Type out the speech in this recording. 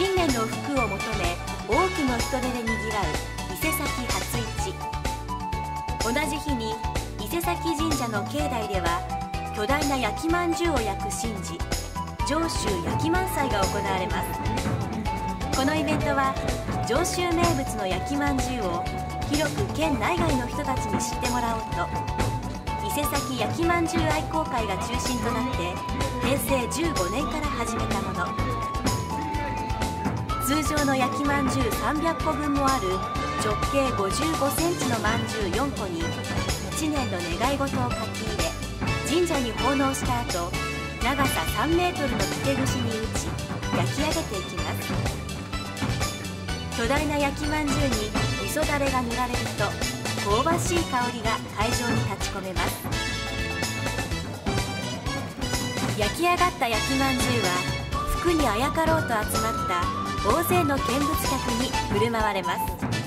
新年の福を求め多くの人手でにぎわう伊勢崎初市同じ日に伊勢崎神社の境内では巨大な焼きまんじゅうを焼く神事上州焼きまん祭が行われますこのイベントは上州名物の焼きまんじゅうを広く県内外の人たちに知ってもらおうと伊勢崎焼きまんじゅう愛好会が中心となって平成15年から始めたもの通常の焼きまんじゅう300個分もある直径55センチのまんじゅう4個に1年の願い事を書き入れ神社に奉納した後長さ3メートルの竹串に打ち焼き上げていきます。巨大な焼きまんじゅうに味噌だれが塗られると香ばしい香りが会場に立ち込めます。焼き上がった焼きまんじゅうは福にあやかろうと集まった大勢の見物客に振る舞われます。